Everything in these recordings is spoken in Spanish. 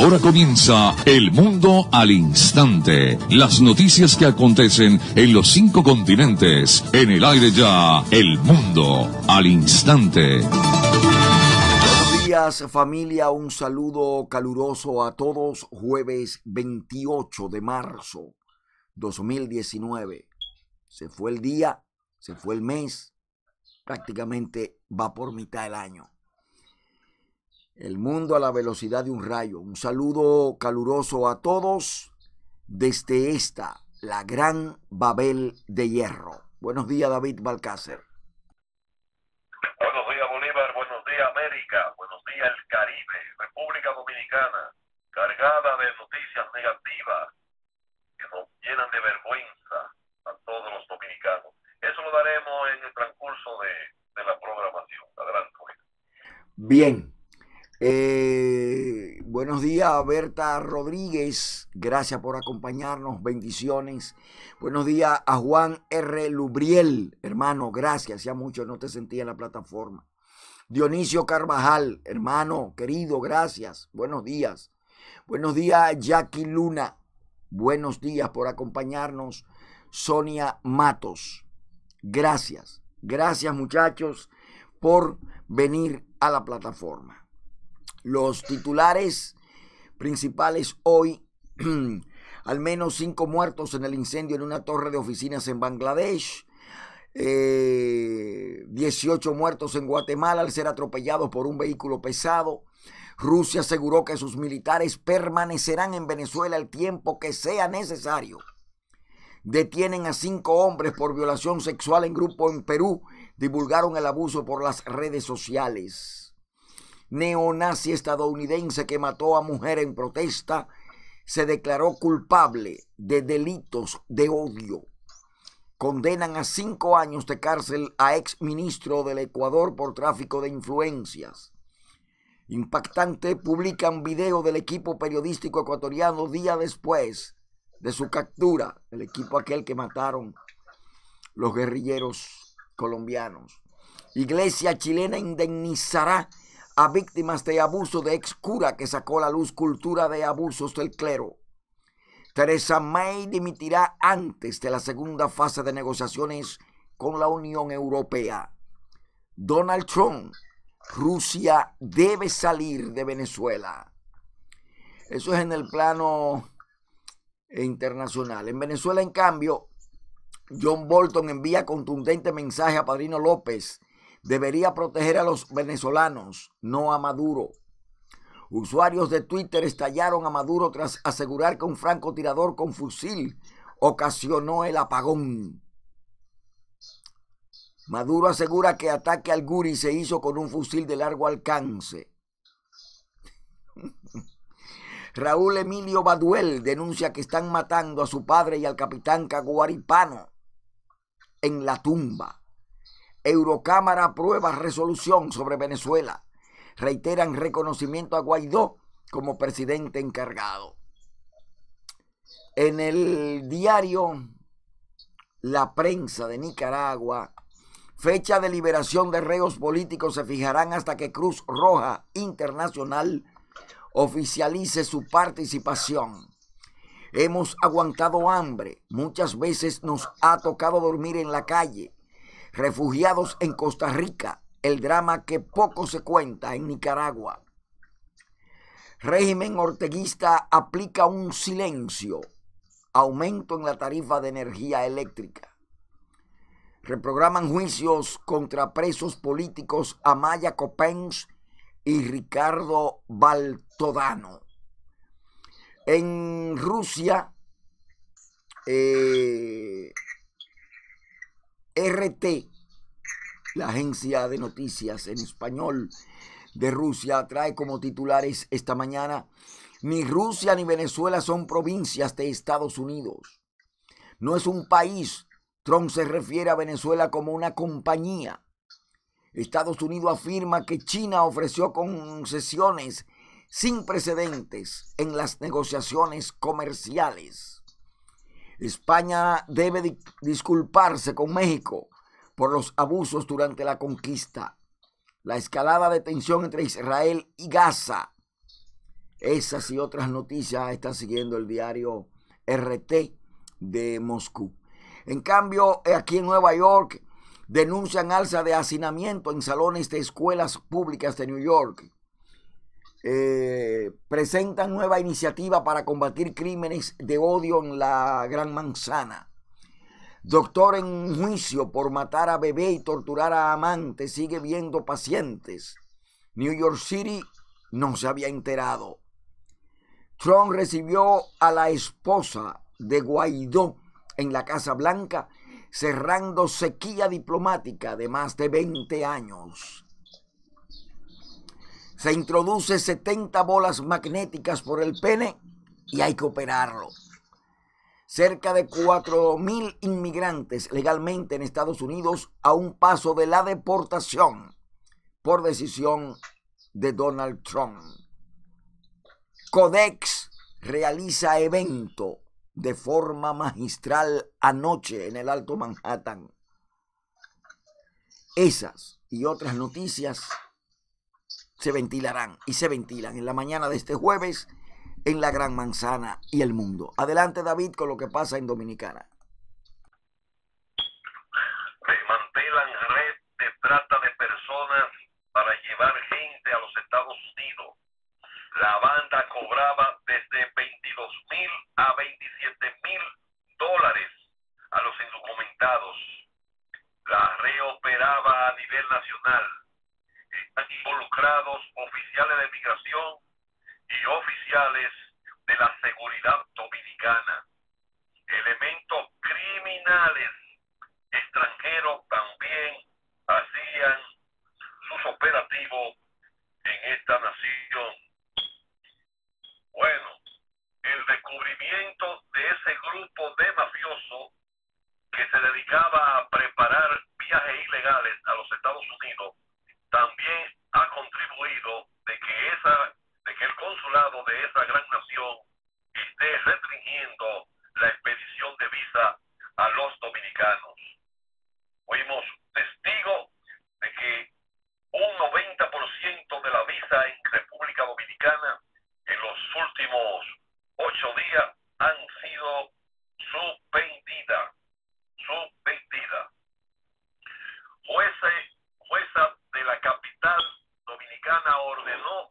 Ahora comienza El Mundo al Instante. Las noticias que acontecen en los cinco continentes. En el aire ya, El Mundo al Instante. Buenos días familia, un saludo caluroso a todos. Jueves 28 de marzo 2019. Se fue el día, se fue el mes, prácticamente va por mitad del año. El mundo a la velocidad de un rayo. Un saludo caluroso a todos desde esta, la gran Babel de Hierro. Buenos días, David Balcácer. Buenos días, Bolívar. Buenos días, América. Buenos días, el Caribe, República Dominicana, cargada de noticias negativas que nos llenan de vergüenza a todos los dominicanos. Eso lo daremos en el transcurso de, de la programación. Adelante, Bien. Eh, buenos días, Berta Rodríguez. Gracias por acompañarnos. Bendiciones. Buenos días a Juan R. Lubriel, hermano. Gracias. Ya mucho no te sentía en la plataforma. Dionisio Carvajal, hermano, querido, gracias. Buenos días. Buenos días, Jackie Luna. Buenos días por acompañarnos. Sonia Matos. Gracias. Gracias, muchachos, por venir a la plataforma. Los titulares principales hoy, al menos cinco muertos en el incendio en una torre de oficinas en Bangladesh, 18 eh, muertos en Guatemala al ser atropellados por un vehículo pesado. Rusia aseguró que sus militares permanecerán en Venezuela el tiempo que sea necesario. Detienen a cinco hombres por violación sexual en grupo en Perú. Divulgaron el abuso por las redes sociales neonazi estadounidense que mató a mujer en protesta, se declaró culpable de delitos de odio. Condenan a cinco años de cárcel a ex ministro del Ecuador por tráfico de influencias. Impactante, publican video del equipo periodístico ecuatoriano día después de su captura, el equipo aquel que mataron los guerrilleros colombinos. Iglesia chilena indemnizará a víctimas de abuso de ex cura que sacó a la luz cultura de abusos del clero. Teresa May dimitirá antes de la segunda fase de negociaciones con la Unión Europea. Donald Trump, Rusia debe salir de Venezuela. Eso es en el plano internacional. En Venezuela, en cambio, John Bolton envía contundente mensaje a Padrino López debería proteger a los venezolanos, no a Maduro. Usuarios de Twitter estallaron a Maduro tras asegurar que un francotirador con fusil ocasionó el apagón. Maduro asegura que ataque al Guri se hizo con un fusil de largo alcance. Raúl Emilio Baduel denuncia que están matando a su padre y al capitán Caguaripano en la tumba. Eurocámara aprueba resolución sobre Venezuela. Reiteran reconocimiento a Guaidó como presidente encargado. En el diario La Prensa de Nicaragua, fecha de liberación de reos políticos se fijarán hasta que Cruz Roja Internacional oficialice su participación. Hemos aguantado hambre, muchas veces nos ha tocado dormir en la calle Refugiados en Costa Rica, el drama que poco se cuenta en Nicaragua. Régimen orteguista aplica un silencio, aumento en la tarifa de energía eléctrica. Reprograman juicios contra presos políticos Amaya Copens y Ricardo Baltodano. En Rusia, eh, RT, la agencia de noticias en español de Rusia, trae como titulares esta mañana, ni Rusia ni Venezuela son provincias de Estados Unidos. No es un país. Trump se refiere a Venezuela como una compañía. Estados Unidos afirma que China ofreció concesiones sin precedentes en las negociaciones comerciales. España debe disculparse con México por los abusos durante la conquista. La escalada de tensión entre Israel y Gaza Esas y otras noticias están siguiendo el diario RT de Moscú. En cambio, aquí en Nueva York denuncian alza de hacinamiento en salones de escuelas públicas de New York. Eh, presentan nueva iniciativa para combatir crímenes de odio en la Gran Manzana. Doctor en juicio por matar a bebé y torturar a amante sigue viendo pacientes. New York City no se había enterado. Trump recibió a la esposa de Guaidó en la Casa Blanca, cerrando sequía diplomática de más de 20 años. Se introduce 70 bolas magnéticas por el pene y hay que operarlo. Cerca de 4.000 inmigrantes legalmente en Estados Unidos a un paso de la deportación por decisión de Donald Trump. Codex realiza evento de forma magistral anoche en el Alto Manhattan. Esas y otras noticias se ventilarán y se ventilan en la mañana de este jueves en la Gran Manzana y el mundo. Adelante David con lo que pasa en Dominicana. Desmantelan red de trata de personas para llevar gente a los Estados Unidos. La banda cobraba desde 22 mil a 27 mil dólares a los indocumentados. La reoperaba a nivel nacional. Están involucrados oficiales de migración y oficiales de la seguridad dominicana. Elementos criminales extranjeros también hacían sus operativos en esta nación. Bueno, el descubrimiento de ese grupo de mafiosos que se dedicaba a preparar viajes ilegales a los Estados Unidos también ha contribuido de que esa de que el consulado de esa gran nación esté restringiendo la expedición de visa a los dominicanos. Fuimos testigos de que un 90% de la visa en República Dominicana en los últimos ocho días han sido suspendidas. Suspendidas. Ordenó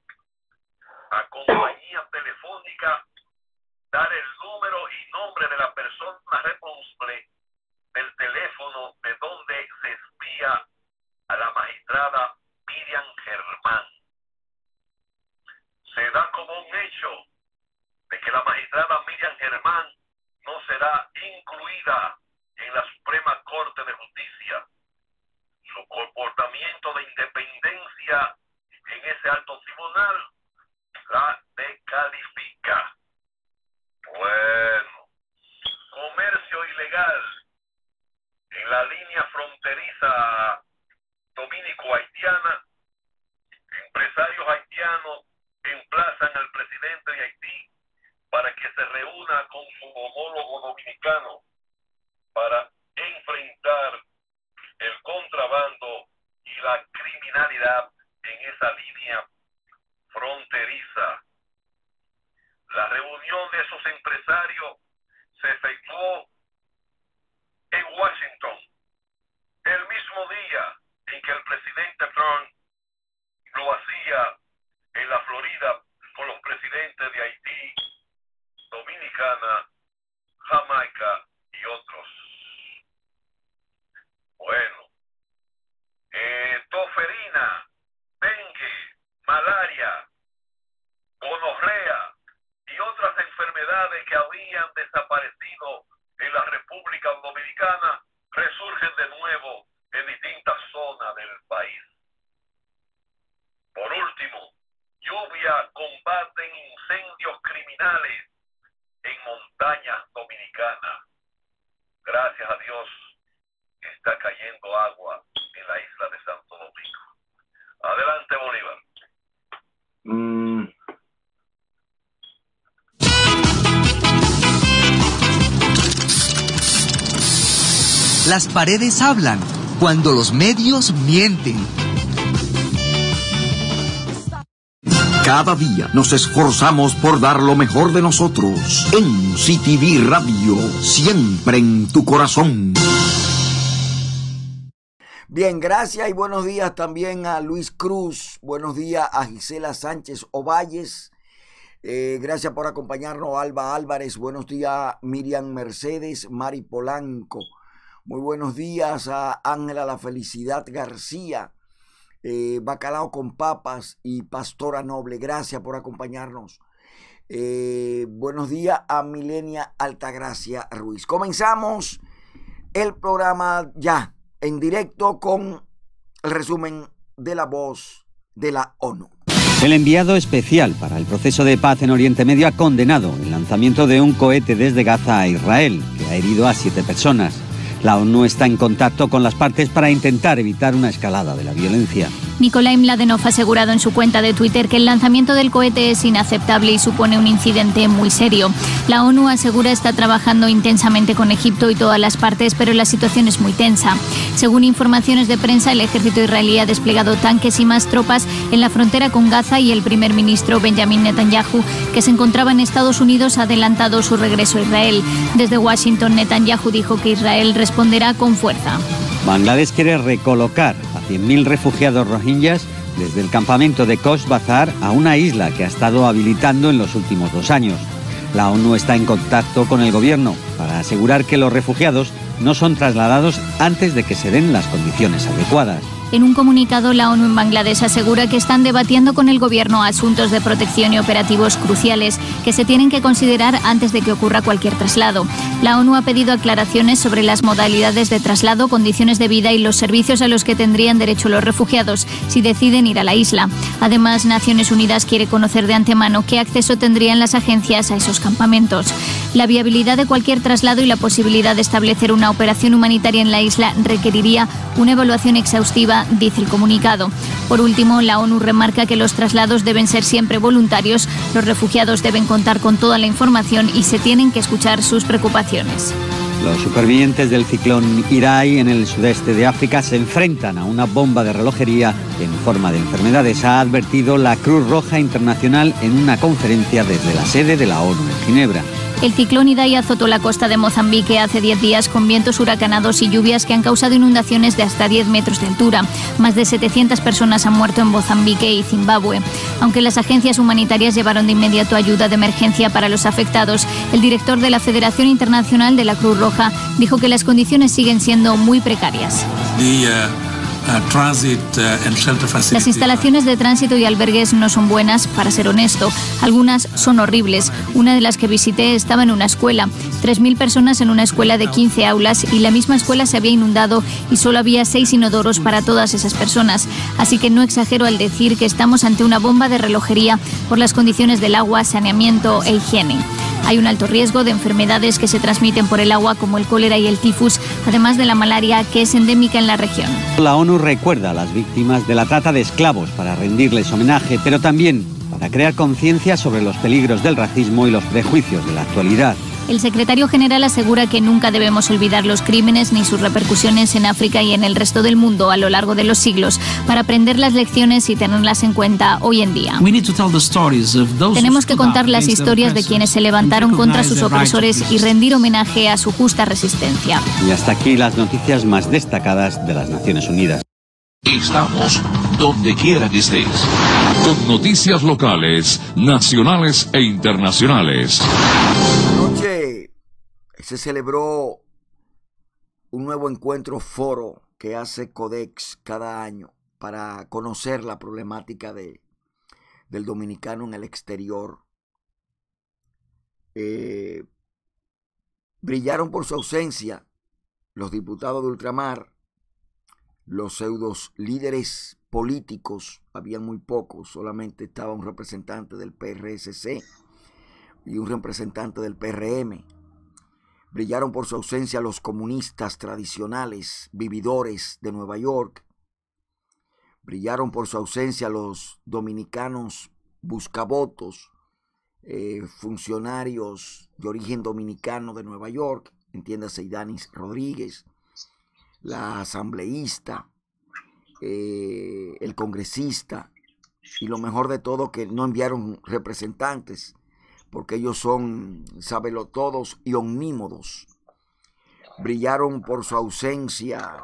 Las paredes hablan cuando los medios mienten. Cada día nos esforzamos por dar lo mejor de nosotros. En CTV Radio, siempre en tu corazón. Bien, gracias y buenos días también a Luis Cruz. Buenos días a Gisela Sánchez Ovalles. Eh, gracias por acompañarnos, Alba Álvarez. Buenos días, Miriam Mercedes, Mari Polanco. Muy buenos días a Ángela La Felicidad García. Eh, bacalao con papas y Pastora Noble. Gracias por acompañarnos. Eh, buenos días a Milenia Altagracia Ruiz. Comenzamos el programa ya en directo con el resumen de la voz de la ONU. El enviado especial para el proceso de paz en Oriente Medio ha condenado el lanzamiento de un cohete desde Gaza a Israel, que ha herido a siete personas. La ONU está en contacto con las partes para intentar evitar una escalada de la violencia. Nikolai Mladenov ha asegurado en su cuenta de Twitter que el lanzamiento del cohete es inaceptable y supone un incidente muy serio. La ONU asegura está trabajando intensamente con Egipto y todas las partes, pero la situación es muy tensa. Según informaciones de prensa, el ejército israelí ha desplegado tanques y más tropas en la frontera con Gaza y el primer ministro Benjamin Netanyahu, que se encontraba en Estados Unidos, ha adelantado su regreso a Israel. Desde Washington, Netanyahu dijo que Israel responderá con fuerza. Bangladesh quiere recolocar a 100.000 refugiados rohingyas desde el campamento de Cox's Bazar a una isla que ha estado habilitando en los últimos dos años. La ONU está en contacto con el gobierno para asegurar que los refugiados no son trasladados antes de que se den las condiciones adecuadas. En un comunicado, la ONU en Bangladesh asegura que están debatiendo con el gobierno asuntos de protección y operativos cruciales que se tienen que considerar antes de que ocurra cualquier traslado. La ONU ha pedido aclaraciones sobre las modalidades de traslado, condiciones de vida y los servicios a los que tendrían derecho los refugiados si deciden ir a la isla. Además, Naciones Unidas quiere conocer de antemano qué acceso tendrían las agencias a esos campamentos. La viabilidad de cualquier traslado y la posibilidad de establecer una operación humanitaria en la isla requeriría una evaluación exhaustiva dice el comunicado. Por último, la ONU remarca que los traslados deben ser siempre voluntarios, los refugiados deben contar con toda la información y se tienen que escuchar sus preocupaciones. Los supervivientes del ciclón Irai en el sudeste de África se enfrentan a una bomba de relojería en forma de enfermedades, ha advertido la Cruz Roja Internacional en una conferencia desde la sede de la ONU en Ginebra. El ciclón Idai azotó la costa de Mozambique hace 10 días con vientos huracanados y lluvias que han causado inundaciones de hasta 10 metros de altura. Más de 700 personas han muerto en Mozambique y Zimbabue. Aunque las agencias humanitarias llevaron de inmediato ayuda de emergencia para los afectados, el director de la Federación Internacional de la Cruz Roja dijo que las condiciones siguen siendo muy precarias. Las instalaciones de tránsito y albergues no son buenas, para ser honesto. Algunas son horribles. Una de las que visité estaba en una escuela. 3.000 personas en una escuela de 15 aulas y la misma escuela se había inundado y solo había seis inodoros para todas esas personas. Así que no exagero al decir que estamos ante una bomba de relojería por las condiciones del agua, saneamiento e higiene. Hay un alto riesgo de enfermedades que se transmiten por el agua como el cólera y el tifus, además de la malaria que es endémica en la región. La ONU recuerda a las víctimas de la trata de esclavos para rendirles homenaje, pero también para crear conciencia sobre los peligros del racismo y los prejuicios de la actualidad. El secretario general asegura que nunca debemos olvidar los crímenes ni sus repercusiones en África y en el resto del mundo a lo largo de los siglos para aprender las lecciones y tenerlas en cuenta hoy en día. Tenemos que contar las historias de quienes se levantaron contra sus opresores y rendir homenaje a su justa resistencia. Y hasta aquí las noticias más destacadas de las Naciones Unidas. Estamos donde quiera que estés. Con noticias locales, nacionales e internacionales. Se celebró un nuevo encuentro foro que hace Codex cada año para conocer la problemática de, del dominicano en el exterior. Eh, brillaron por su ausencia los diputados de ultramar, los pseudos líderes políticos, había muy pocos, solamente estaba un representante del PRSC y un representante del PRM. Brillaron por su ausencia los comunistas tradicionales, vividores de Nueva York. Brillaron por su ausencia los dominicanos buscabotos, eh, funcionarios de origen dominicano de Nueva York, entiéndase Idanis Rodríguez, la asambleísta, eh, el congresista Y lo mejor de todo que no enviaron representantes, porque ellos son sabelotodos y omnímodos. Brillaron por su ausencia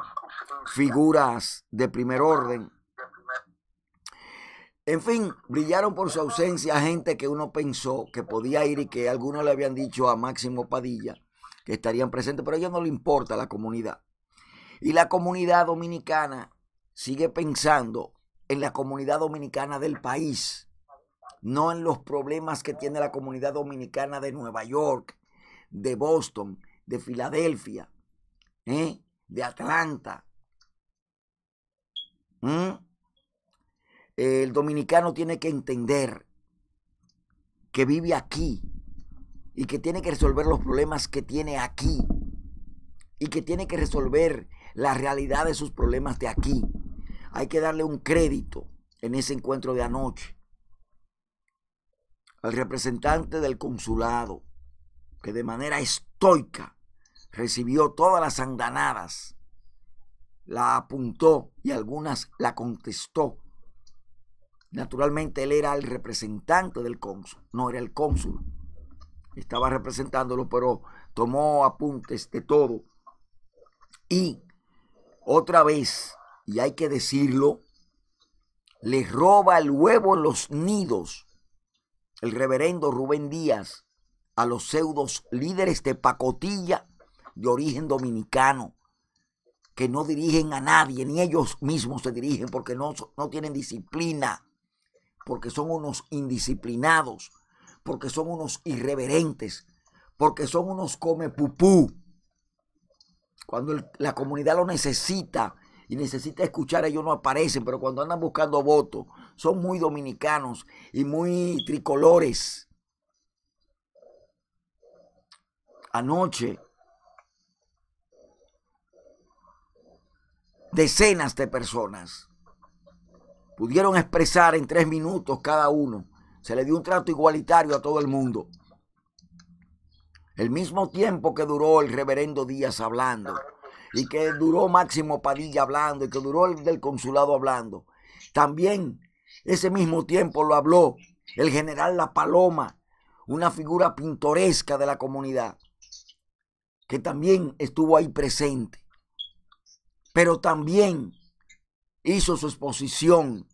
figuras de primer orden. En fin, brillaron por su ausencia gente que uno pensó que podía ir y que algunos le habían dicho a Máximo Padilla que estarían presentes, pero a ellos no le importa la comunidad. Y la comunidad dominicana sigue pensando en la comunidad dominicana del país, no en los problemas que tiene la comunidad dominicana de Nueva York, de Boston, de Filadelfia, ¿eh? de Atlanta. ¿Mm? El dominicano tiene que entender que vive aquí y que tiene que resolver los problemas que tiene aquí y que tiene que resolver la realidad de sus problemas de aquí. Hay que darle un crédito en ese encuentro de anoche al representante del consulado que de manera estoica recibió todas las andanadas, la apuntó y algunas la contestó. Naturalmente él era el representante del cónsul, no era el cónsul. Estaba representándolo, pero tomó apuntes de todo. Y otra vez, y hay que decirlo, le roba el huevo en los nidos el reverendo Rubén Díaz a los pseudos líderes de pacotilla de origen dominicano, que no dirigen a nadie, ni ellos mismos se dirigen porque no, no tienen disciplina, porque son unos indisciplinados, porque son unos irreverentes, porque son unos come pupú. Cuando la comunidad lo necesita y necesita escuchar, ellos no aparecen, pero cuando andan buscando votos, son muy dominicanos y muy tricolores. Anoche, decenas de personas pudieron expresar en tres minutos cada uno. Se le dio un trato igualitario a todo el mundo. El mismo tiempo que duró el reverendo Díaz hablando y que duró Máximo Padilla hablando y que duró el del consulado hablando. También ese mismo tiempo lo habló el general La Paloma, una figura pintoresca de la comunidad, que también estuvo ahí presente, pero también hizo su exposición.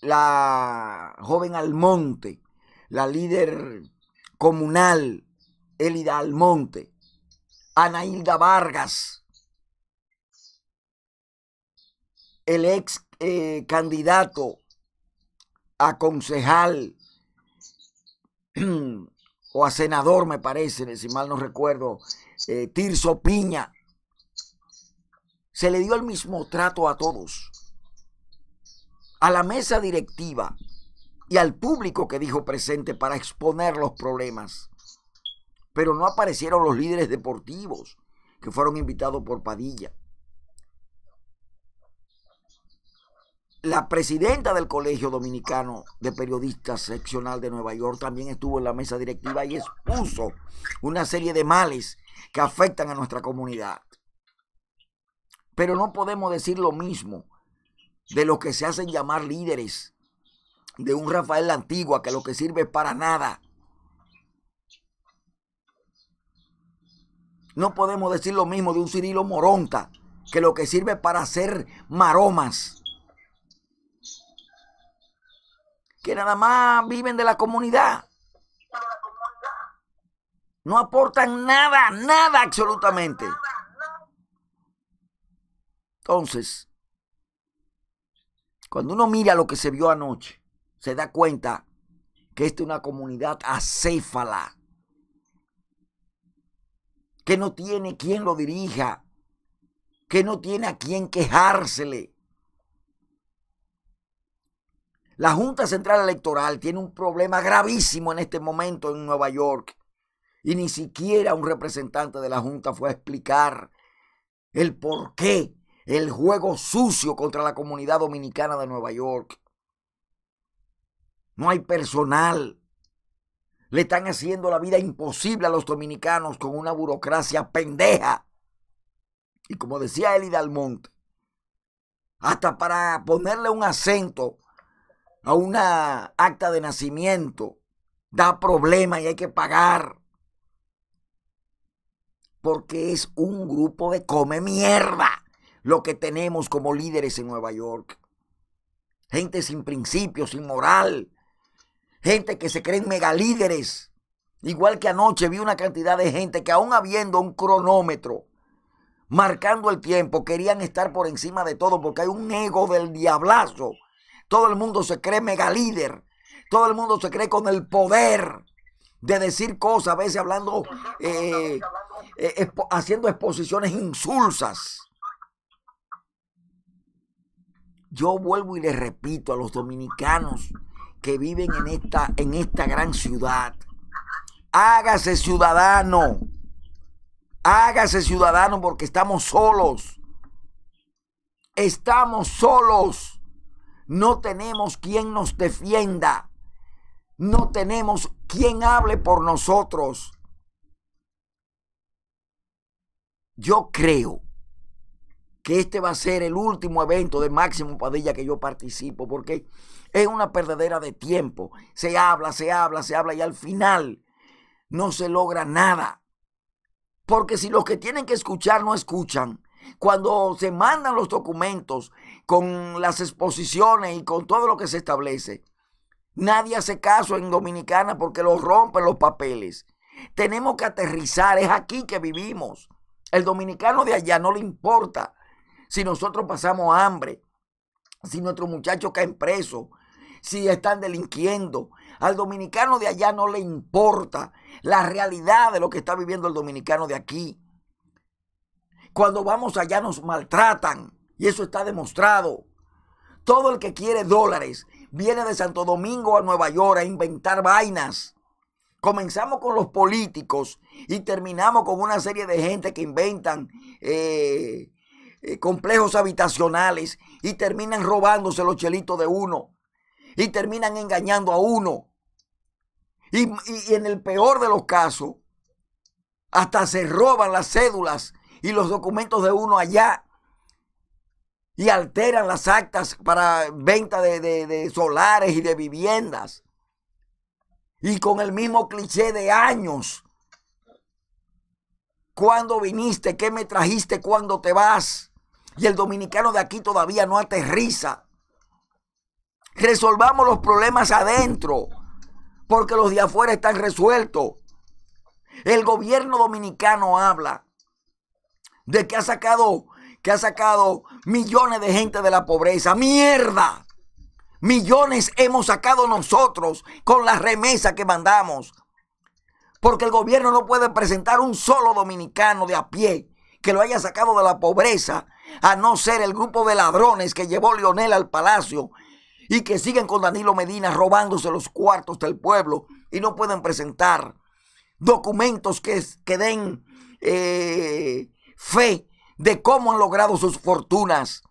La joven Almonte, la líder comunal Elida Almonte, Anailda Vargas, el ex eh, candidato a concejal o a senador, me parece, si mal no recuerdo, eh, Tirso Piña. Se le dio el mismo trato a todos. A la mesa directiva y al público que dijo presente para exponer los problemas. Pero no aparecieron los líderes deportivos que fueron invitados por Padilla. La presidenta del Colegio Dominicano de Periodistas Seccional de Nueva York también estuvo en la mesa directiva y expuso una serie de males que afectan a nuestra comunidad. Pero no podemos decir lo mismo de los que se hacen llamar líderes de un Rafael Antigua que lo que sirve para nada. No podemos decir lo mismo de un Cirilo Moronta que lo que sirve para hacer maromas. Que nada más viven de la comunidad. No aportan nada, nada absolutamente. Entonces, cuando uno mira lo que se vio anoche, se da cuenta que esta es una comunidad acéfala, que no tiene quien lo dirija, que no tiene a quien quejársele. La Junta Central Electoral tiene un problema gravísimo en este momento en Nueva York y ni siquiera un representante de la Junta fue a explicar el por qué el juego sucio contra la comunidad dominicana de Nueva York no hay personal. Le están haciendo la vida imposible a los dominicanos con una burocracia pendeja. Y como decía Elida Almonte, hasta para ponerle un acento a una acta de nacimiento, da problema y hay que pagar. Porque es un grupo de come mierda lo que tenemos como líderes en Nueva York. Gente sin principios, sin moral. Gente que se creen megalíderes. Igual que anoche vi una cantidad de gente que aún habiendo un cronómetro marcando el tiempo, querían estar por encima de todo porque hay un ego del diablazo. Todo el mundo se cree megalíder. Todo el mundo se cree con el poder de decir cosas, a veces hablando, eh, eh, haciendo exposiciones insulsas. Yo vuelvo y le repito a los dominicanos que viven en esta, en esta gran ciudad, hágase ciudadano, hágase ciudadano porque estamos solos. Estamos solos. No tenemos quien nos defienda. No tenemos quien hable por nosotros. Yo creo que este va a ser el último evento de Máximo Padilla que yo participo, porque es una perdedera de tiempo. Se habla, se habla, se habla y al final no se logra nada. Porque si los que tienen que escuchar no escuchan, cuando se mandan los documentos con las exposiciones y con todo lo que se establece, nadie hace caso en Dominicana porque los rompen los papeles. Tenemos que aterrizar, es aquí que vivimos. El dominicano de allá no le importa si nosotros pasamos hambre, si nuestros muchachos caen presos, si están delinquiendo. Al dominicano de allá no le importa la realidad de lo que está viviendo el dominicano de aquí. Cuando vamos allá nos maltratan y eso está demostrado. Todo el que quiere dólares viene de Santo Domingo a Nueva York a inventar vainas. Comenzamos con los políticos y terminamos con una serie de gente que inventan eh, eh, complejos habitacionales y terminan robándose los chelitos de uno y terminan engañando a uno. Y, y, en el peor de los casos, hasta se roban las cédulas y los documentos de uno allá y alteran las actas para venta de, de, solares y de viviendas. Y con el mismo cliché de años. ¿Cuándo viniste? ¿Qué me trajiste cuando te vas? y el dominicano de aquí todavía no aterriza. Resolvamos los problemas adentro, porque los de afuera están resueltos. El gobierno dominicano habla de que ha sacado que ha sacado millones de gente de la pobreza. ¡Mierda! Millones hemos sacado nosotros con la remesa que mandamos. Porque el gobierno no puede presentar un solo dominicano de a pie que lo haya sacado de la pobreza a no ser el grupo de ladrones que llevó Lionel al palacio y que siguen con Danilo Medina robándose los cuartos del pueblo y no pueden presentar documentos que, que den eh, fe de cómo han logrado sus fortunas.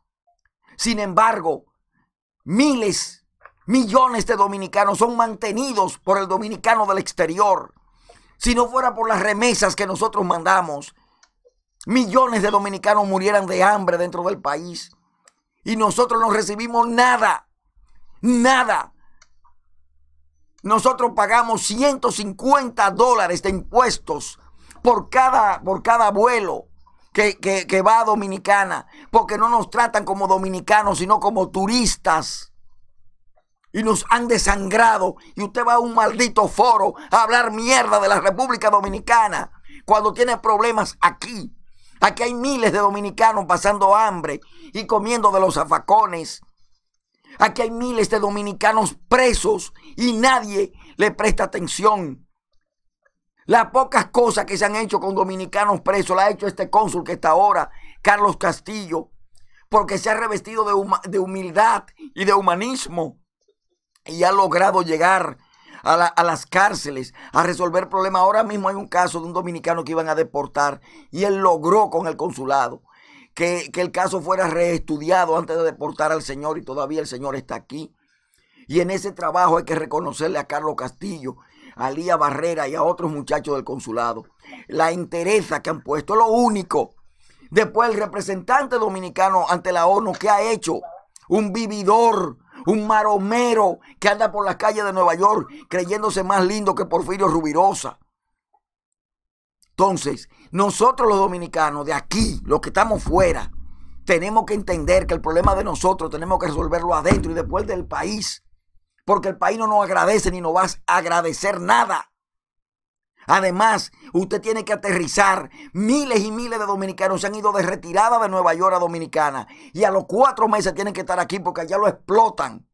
Sin embargo, miles, millones de dominicanos son mantenidos por el dominicano del exterior. Si no fuera por las remesas que nosotros mandamos, millones de dominicanos murieran de hambre dentro del país. Y nosotros no recibimos nada, nada. Nosotros pagamos 150 dólares de impuestos por cada, por cada vuelo que, va a Dominicana, porque no nos tratan como dominicanos, sino como turistas y nos han desangrado. Y usted va a un maldito foro a hablar mierda de la República Dominicana cuando tiene problemas aquí. Aquí hay miles de dominicanos pasando hambre y comiendo de los zafacones. Aquí hay miles de dominicanos presos y nadie le presta atención. Las pocas cosas que se han hecho con dominicanos presos las ha hecho este cónsul que está ahora, Carlos Castillo, porque se ha revestido de, de humildad y de humanismo y ha logrado llegar a, las cárceles, a resolver problemas. Ahora mismo hay un caso de un dominicano que iban a deportar y él logró con el consulado que, que el caso fuera reestudiado antes de deportar al señor y todavía el señor está aquí. Y en ese trabajo hay que reconocerle a Carlos Castillo, a Lía Barrera y a otros muchachos del consulado la entereza que han puesto. Lo único, Después el representante dominicano ante la ONU, ¿qué ha hecho? Un vividor, un maromero que anda por las calles de Nueva York creyéndose más lindo que Porfirio Rubirosa. Entonces, nosotros los dominicanos de aquí, los que estamos fuera, tenemos que entender que el problema de nosotros tenemos que resolverlo adentro y después del país. Porque el país no nos agradece ni nos va a agradecer nada. Además, usted tiene que aterrizar. Miles y miles de dominicanos se han ido de retirada de Nueva York a Dominicana. Y a los cuatro meses tienen que estar aquí porque allá lo explotan.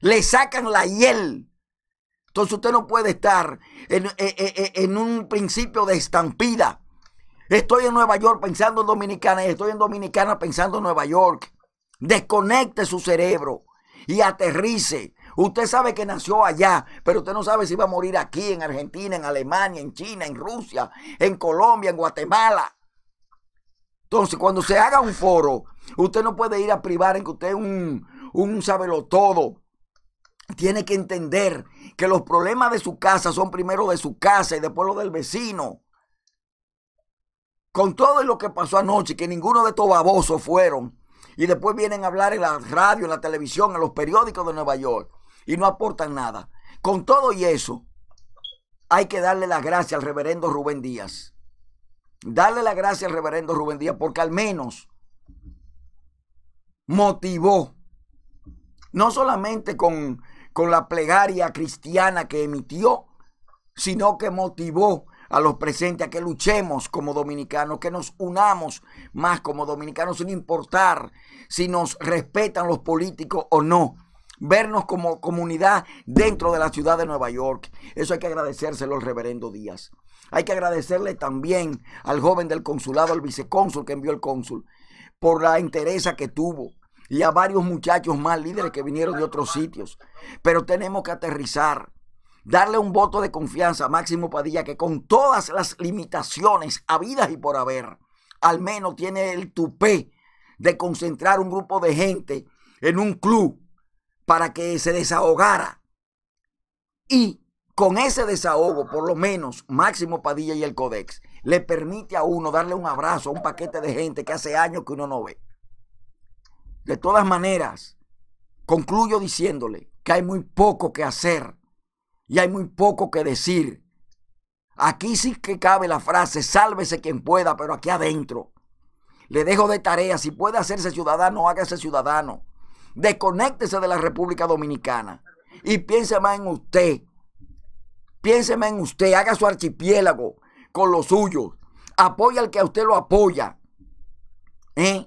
Le sacan la hiel. Entonces usted no puede estar en, en un principio de estampida. Estoy en Nueva York pensando en Dominicana y estoy en Dominicana pensando en Nueva York. Desconecte su cerebro y aterrice. Usted sabe que nació allá, pero usted no sabe si va a morir aquí, en Argentina, en Alemania, en China, en Rusia, en Colombia, en Guatemala. Entonces, cuando se haga un foro, usted no puede ir a privar en que usted es un, un todo. Tiene que entender que los problemas de su casa son primero de su casa y después los del vecino. Con todo lo que pasó anoche, que ninguno de estos babosos fueron. Y después vienen a hablar en la radio, en la televisión, en los periódicos de Nueva York y no aportan nada. Con todo y eso, hay que darle la gracia al reverendo Rubén Díaz. Darle la gracia al reverendo Rubén Díaz porque al menos motivó, no solamente con, con la plegaria cristiana que emitió, sino que motivó a los presentes a que luchemos como dominicanos, que nos unamos más como dominicanos sin importar si nos respetan los políticos o no vernos como comunidad dentro de la ciudad de Nueva York. Eso hay que agradecérselo al reverendo Díaz. Hay que agradecerle también al joven del consulado, al vicecónsul que envió el cónsul, por la interesa que tuvo y a varios muchachos más líderes que vinieron de otros sitios. Pero tenemos que aterrizar, darle un voto de confianza a Máximo Padilla, que con todas las limitaciones habidas y por haber, al menos tiene el tupé de concentrar un grupo de gente en un club para que se desahogara. Y con ese desahogo, por lo menos, Máximo Padilla y el Codex le permite a uno darle un abrazo a un paquete de gente que hace años que uno no ve. De todas maneras, concluyo diciéndole que hay muy poco que hacer y hay muy poco que decir. Aquí sí que cabe la frase, sálvese quien pueda, pero aquí adentro. Le dejo de tarea, si puede hacerse ciudadano, hágase ciudadano. Desconéctese de la República Dominicana y piense más en usted. Piense más en usted, haga su archipiélago con los suyos. Apoya al que a usted lo apoya. ¿Eh?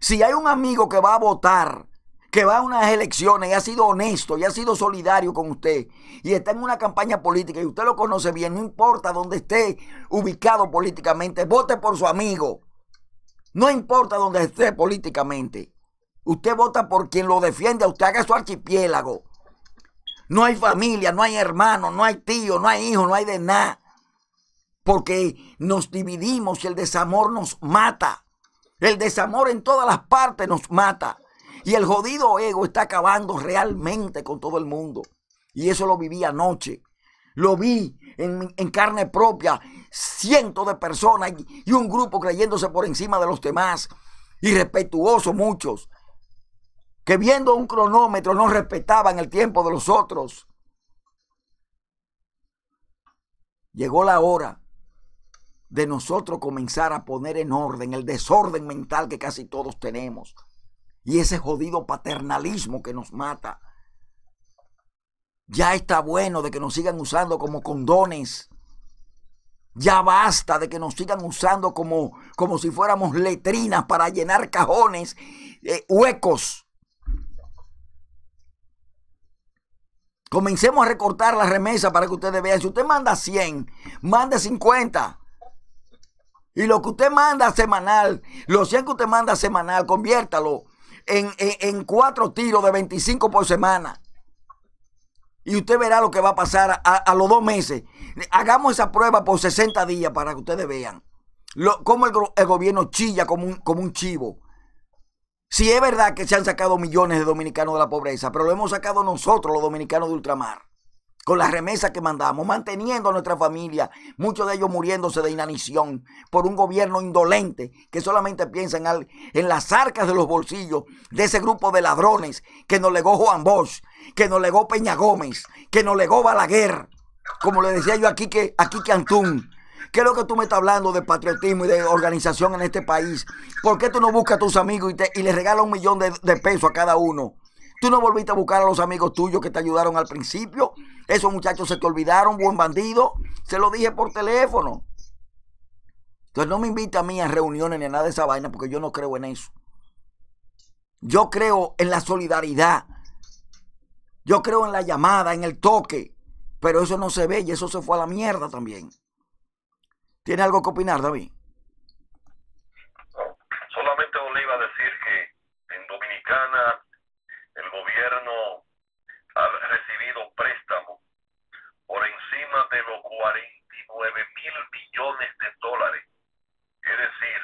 Si hay un amigo que va a votar, que va a unas elecciones y ha sido honesto y ha sido solidario con usted y está en una campaña política y usted lo conoce bien, no importa dónde esté ubicado políticamente, vote por su amigo. No importa dónde esté políticamente. Usted vota por quien lo defiende, usted haga su archipiélago. No hay familia, no hay hermano, no hay tío, no hay hijo, no hay de nada. Porque nos dividimos y el desamor nos mata. El desamor en todas las partes nos mata. Y el jodido ego está acabando realmente con todo el mundo. Y eso lo viví anoche. Lo vi en, en carne propia. Cientos de personas y un grupo creyéndose por encima de los demás. Irrespetuosos muchos que viendo un cronómetro no respetaban el tiempo de los otros. Llegó la hora de nosotros comenzar a poner en orden el desorden mental que casi todos tenemos y ese jodido paternalismo que nos mata. Ya está bueno de que nos sigan usando como condones. Ya basta de que nos sigan usando como, como si fuéramos letrinas para llenar cajones, eh, huecos Comencemos a recortar la remesa para que ustedes vean. Si usted manda 100, mande 50. Y lo que usted manda semanal, los 100 que usted manda semanal, conviértalo en, en, cuatro tiros de 25 por semana. Y usted verá lo que va a pasar a, los dos meses. Hagamos esa prueba por 60 días para que ustedes vean cómo el, el, gobierno chilla como un, como un chivo. Si es verdad que se han sacado millones de dominicanos de la pobreza, pero lo hemos sacado nosotros, los dominicanos de ultramar. con las remesas que mandamos, manteniendo a nuestra familia, muchos de ellos muriéndose de inanición por un gobierno indolente que solamente piensa en, en, las arcas de los bolsillos de ese grupo de ladrones que nos legó Juan Bosch, que nos legó Peña Gómez, que nos legó Balaguer, como le decía yo aquí que aquí que Antún. ¿Qué es lo que tú me estás hablando de patriotismo y de organización en este país? ¿Por qué tú no buscas a tus amigos y, te, y les regalas un millón de, pesos a cada uno? Tú no volviste a buscar a los amigos tuyos que te ayudaron al principio. Esos muchachos se te olvidaron, buen bandido. Se lo dije por teléfono. Entonces no me invita a mí a reuniones ni a nada de esa vaina porque yo no creo en eso. Yo creo en la solidaridad. Yo creo en la llamada, en el toque. Pero eso no se ve y eso se fue a la mierda también. ¿Tiene algo que opinar, David? Solamente le iba a decir que en Dominicana el gobierno ha recibido préstamos por encima de los 49 mil millones de dólares. Es decir,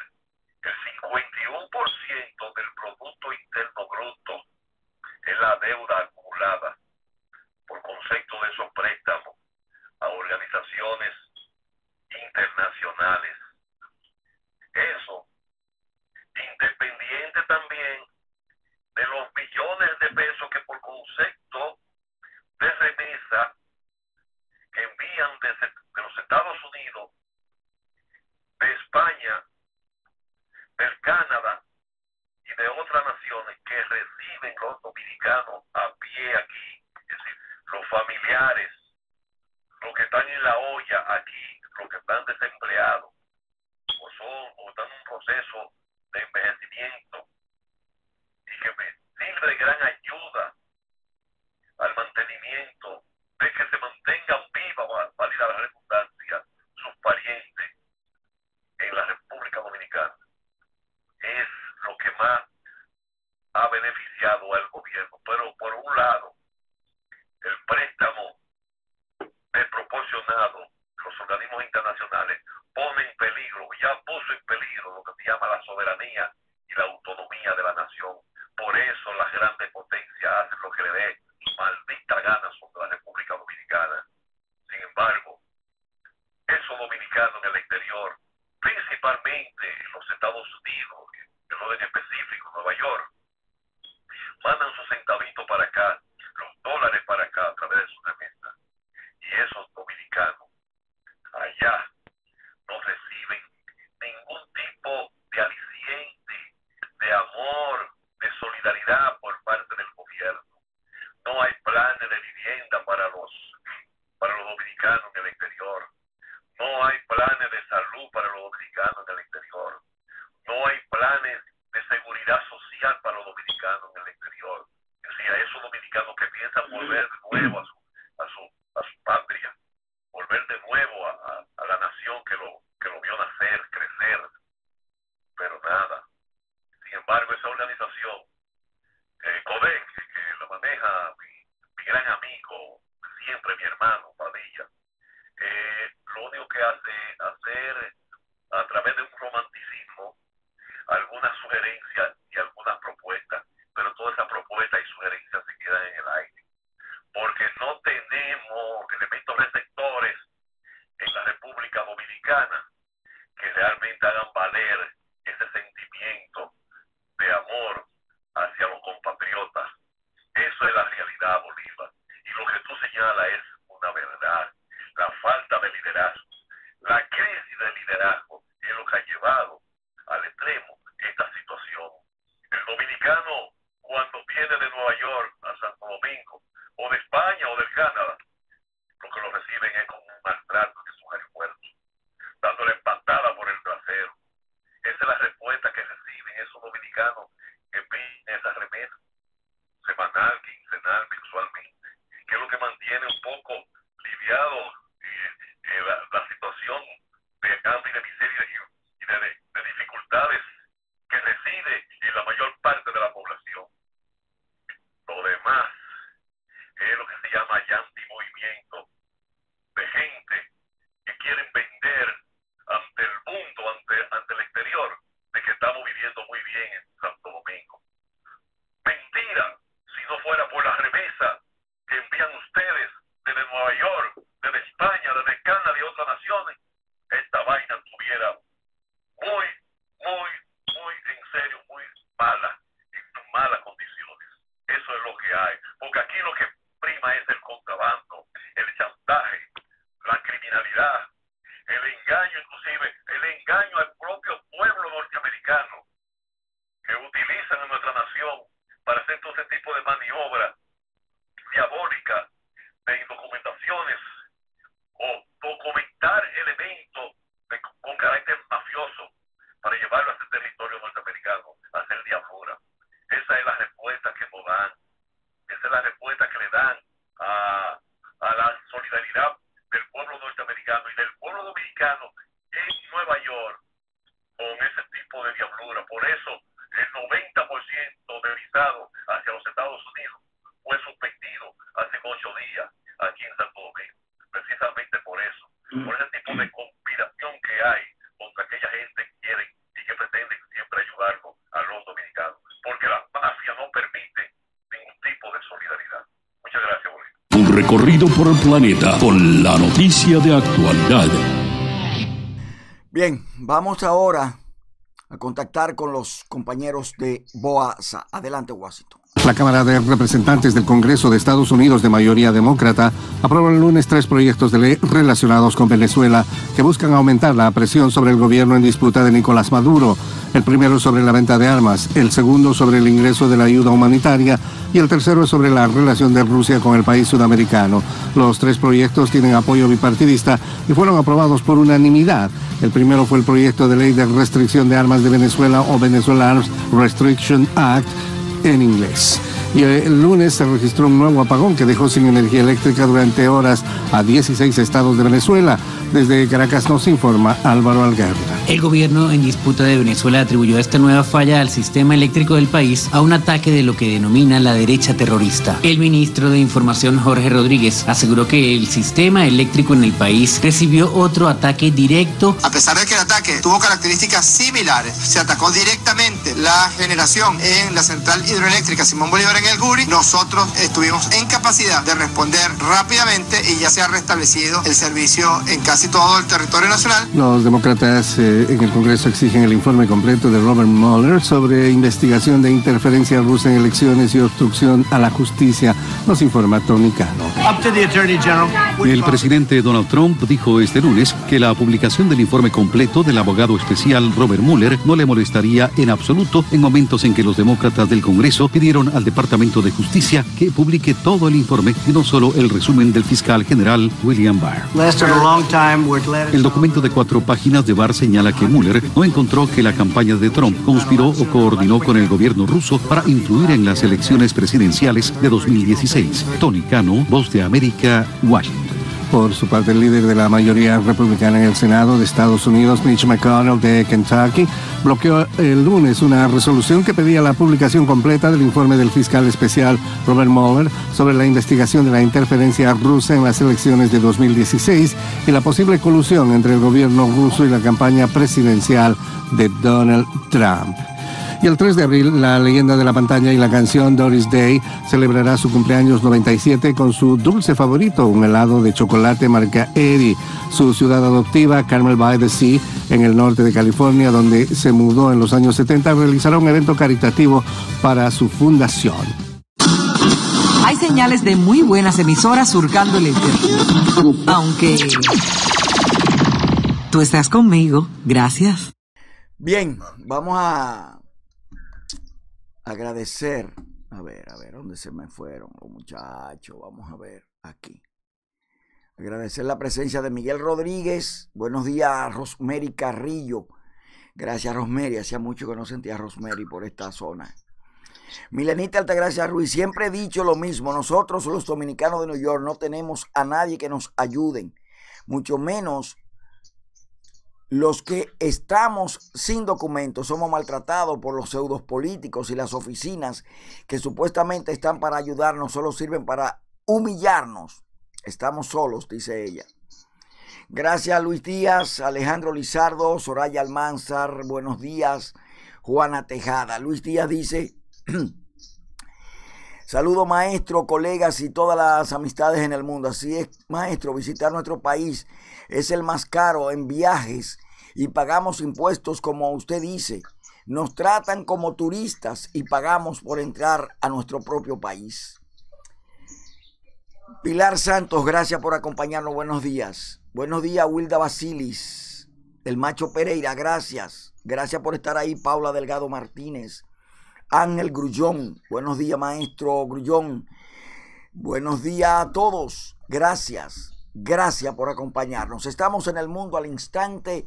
el 51% del Producto Interno Bruto es la deuda acumulada por concepto de esos préstamos a organizaciones internacionales. Eso, independiente también que hace hacer a través de un romanticismo algunas sugerencias recorrido por el planeta con la noticia de actualidad. Bien, vamos ahora a contactar con los compañeros de Boasa. Adelante, Washington. La Cámara de Representantes del Congreso de Estados Unidos de mayoría demócrata aprobó el lunes tres proyectos de ley relacionados con Venezuela que buscan aumentar la presión sobre el gobierno en disputa de Nicolás Maduro. El primero sobre la venta de armas, el segundo sobre el ingreso de la ayuda humanitaria y el tercero sobre la relación de Rusia con el país sudamericano. Los tres proyectos tienen apoyo bipartidista y fueron aprobados por unanimidad. El primero fue el proyecto de ley de restricción de armas de Venezuela o Venezuela Arms Restriction Act en inglés. Y el lunes se registró un nuevo apagón que dejó sin energía eléctrica durante horas a 16 estados de Venezuela. Desde Caracas nos informa Álvaro Algarra. El gobierno en disputa de Venezuela atribuyó esta nueva falla al sistema eléctrico del país a un ataque de lo que denomina la derecha terrorista. El ministro de Información Jorge Rodríguez aseguró que el sistema eléctrico en el país recibió otro ataque directo A pesar de que el ataque tuvo características similares, se atacó directamente la generación en la central hidroeléctrica Simón Bolívar en el Guri. Nosotros estuvimos en capacidad de responder rápidamente y ya se ha restablecido el servicio en casi todo el territorio nacional. Los demócratas eh, en el Congreso exigen el informe completo de Robert Mueller sobre investigación de interferencia rusa en elecciones y obstrucción a la justicia. Nos informa Tony Cano. El presidente Donald Trump dijo este lunes que la publicación del informe completo del abogado especial Robert Mueller no le molestaría en absoluto en momentos en que los demócratas del Congreso pidieron al Departamento de Justicia que publique todo el informe y no solo el resumen del fiscal general William Barr. El documento de cuatro páginas de Barr señala que Mueller no encontró que la campaña de Trump conspiró o coordinó con el gobierno ruso para influir en las elecciones presidenciales de 2016. Tony Cano, Voz de América, Washington. Por su parte, el líder de la mayoría republicana en el Senado de Estados Unidos, Mitch McConnell de Kentucky, bloqueó el lunes una resolución que pedía la publicación completa del informe del fiscal especial Robert Mueller sobre la investigación de la interferencia rusa en las elecciones de 2016 y la posible colusión entre el gobierno ruso y la campaña presidencial de Donald Trump. Y el 3 de abril, la leyenda de la pantalla y la canción Doris Day celebrará su cumpleaños 97 con su dulce favorito, un helado de chocolate marca Eddie. Su ciudad adoptiva, Carmel by the Sea, en el norte de California, donde se mudó en los años 70, realizará un evento caritativo para su fundación. Hay señales de muy buenas emisoras surcando el éter. Aunque... Tú estás conmigo, gracias. Bien, vamos a agradecer. A ver, a ver, ¿dónde se me fueron los muchachos? Vamos a ver, aquí. Agradecer la presencia de Miguel Rodríguez. Buenos días, Rosemary Carrillo. Gracias, Rosemary. Hacía mucho que no sentía a Rosemary por esta zona. Milenita Altagracia Ruiz, siempre he dicho lo mismo. Nosotros, los dominicanos de New York, no tenemos a nadie que nos ayuden. Mucho menos los que estamos sin documentos somos maltratados por los pseudos políticos y las oficinas que supuestamente están para ayudarnos, solo sirven para humillarnos. Estamos solos, dice ella. Gracias Luis Díaz, Alejandro Lizardo, Soraya Almanzar, buenos días, Juana Tejada. Luis Díaz dice, saludo maestro, colegas y todas las amistades en el mundo. Así es, maestro, visitar nuestro país es el más caro en viajes y pagamos impuestos como usted dice. Nos tratan como turistas y pagamos por entrar a nuestro propio país. Pilar Santos, gracias por acompañarnos. Buenos días. Buenos días, Wilda Basilis. El macho Pereira, gracias. Gracias por estar ahí, Paula Delgado Martínez. Ángel Grullón. Buenos días, maestro Grullón. Buenos días a todos. Gracias. Gracias por acompañarnos. Estamos en el mundo al instante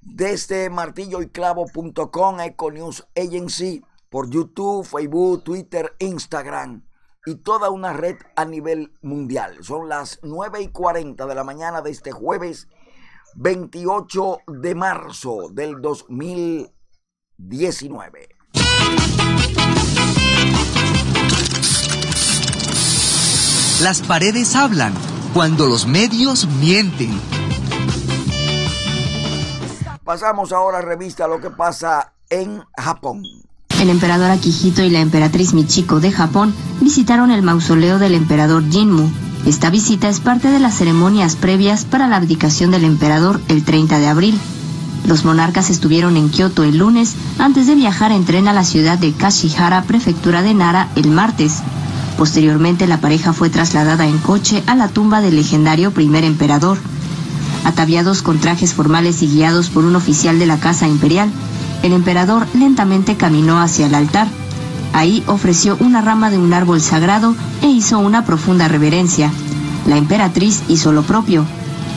desde martilloyclavo.com, Econews Agency, por YouTube, Facebook, Twitter, Instagram y toda una red a nivel mundial. Son las 9 y 40 de la mañana de este jueves 28 de marzo del 2019. Las paredes hablan cuando los medios mienten. Pasamos ahora a revista lo que pasa en Japón. El emperador Akihito y la emperatriz Michiko de Japón visitaron el mausoleo del emperador Jinmu. Esta visita es parte de las ceremonias previas para la abdicación del emperador el 30 de abril. Los monarcas estuvieron en Kioto el lunes antes de viajar en tren a la ciudad de Kashihara, prefectura de Nara, el martes. Posteriormente la pareja fue trasladada en coche a la tumba del legendario primer emperador. Ataviados con trajes formales y guiados por un oficial de la Casa Imperial, el emperador lentamente caminó hacia el altar. Ahí ofreció una rama de un árbol sagrado e hizo una profunda reverencia. La emperatriz hizo lo propio.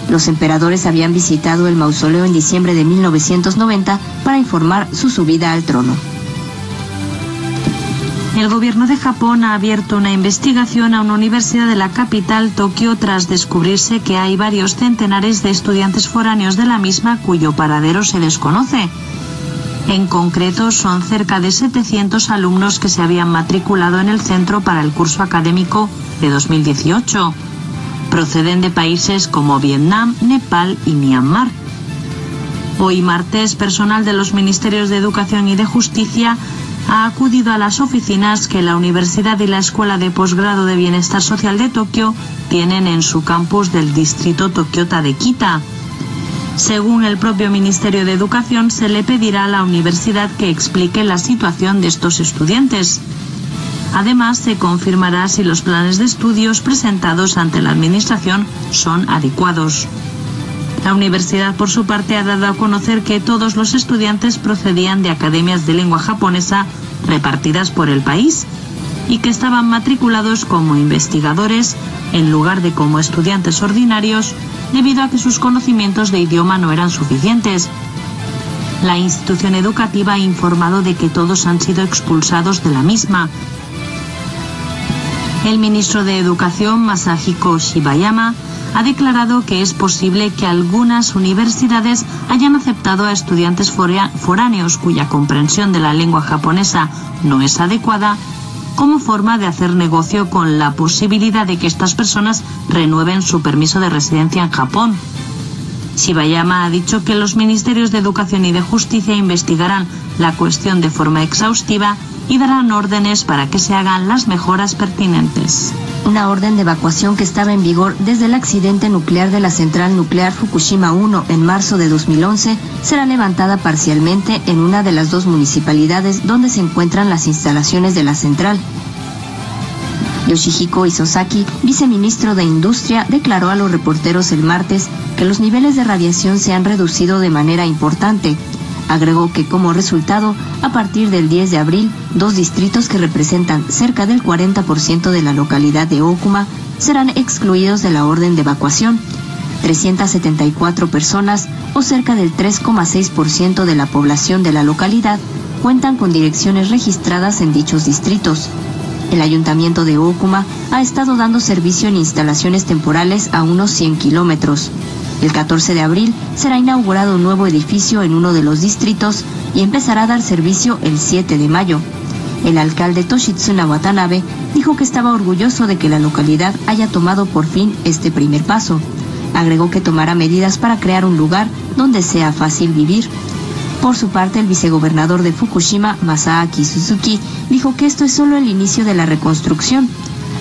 Los emperadores habían visitado el mausoleo en diciembre de 1990 para informar su subida al trono. El gobierno de Japón ha abierto una investigación a una universidad de la capital, Tokio, tras descubrirse que hay varios centenares de estudiantes foráneos de la misma cuyo paradero se desconoce. En concreto, son cerca de 700 alumnos que se habían matriculado en el centro para el curso académico de 2018. Proceden de países como Vietnam, Nepal y Myanmar. Hoy martes, personal de los Ministerios de Educación y de Justicia ha acudido a las oficinas que la Universidad y la Escuela de Posgrado de Bienestar Social de Tokio tienen en su campus del distrito Tokyota de Kita. Según el propio Ministerio de Educación, se le pedirá a la universidad que explique la situación de estos estudiantes. Además, se confirmará si los planes de estudios presentados ante la Administración son adecuados. La universidad, por su parte, ha dado a conocer que todos los estudiantes procedían de academias de lengua japonesa repartidas por el país y que estaban matriculados como investigadores en lugar de como estudiantes ordinarios debido a que sus conocimientos de idioma no eran suficientes. La institución educativa ha informado de que todos han sido expulsados de la misma. El ministro de Educación, Masahiko Shibayama, ha declarado que es posible que algunas universidades hayan aceptado a estudiantes foráneos cuya comprensión de la lengua japonesa no es adecuada como forma de hacer negocio con la posibilidad de que estas personas renueven su permiso de residencia en Japón. Shibayama ha dicho que los ministerios de Educación y de Justicia investigarán la cuestión de forma exhaustiva y darán órdenes para que se hagan las mejoras pertinentes. Una orden de evacuación que estaba en vigor desde el accidente nuclear de la central nuclear Fukushima 1 en marzo de 2011 será levantada parcialmente en una de las dos municipalidades donde se encuentran las instalaciones de la central. Yoshihiko Isozaki, viceministro de Industria, declaró a los reporteros el martes que los niveles de radiación se han reducido de manera importante Agregó que como resultado, a partir del 10 de abril, dos distritos que representan cerca del 40% de la localidad de Okuma serán excluidos de la orden de evacuación. 374 personas, o cerca del 3,6% de la población de la localidad, cuentan con direcciones registradas en dichos distritos. El ayuntamiento de Okuma ha estado dando servicio en instalaciones temporales a unos 100 kilómetros. El 14 de abril será inaugurado un nuevo edificio en uno de los distritos y empezará a dar servicio el 7 de mayo. El alcalde Toshitsuna Watanabe dijo que estaba orgulloso de que la localidad haya tomado por fin este primer paso. Agregó que tomará medidas para crear un lugar donde sea fácil vivir. Por su parte, el vicegobernador de Fukushima, Masaaki Suzuki, dijo que esto es solo el inicio de la reconstrucción.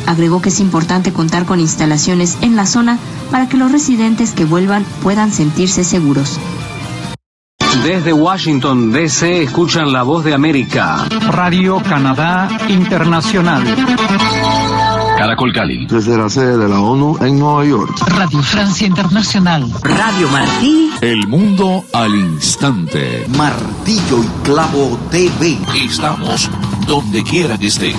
Agregó que es importante contar con instalaciones en la zona para que los residentes que vuelvan puedan sentirse seguros. Desde Washington, D.C., escuchan la voz de América. Radio Canadá Internacional. Caracol Cali. Desde la sede de la ONU en Nueva York. Radio Francia Internacional. Radio Martí. El mundo al instante. Martillo y Clavo TV. Estamos donde quiera que estés.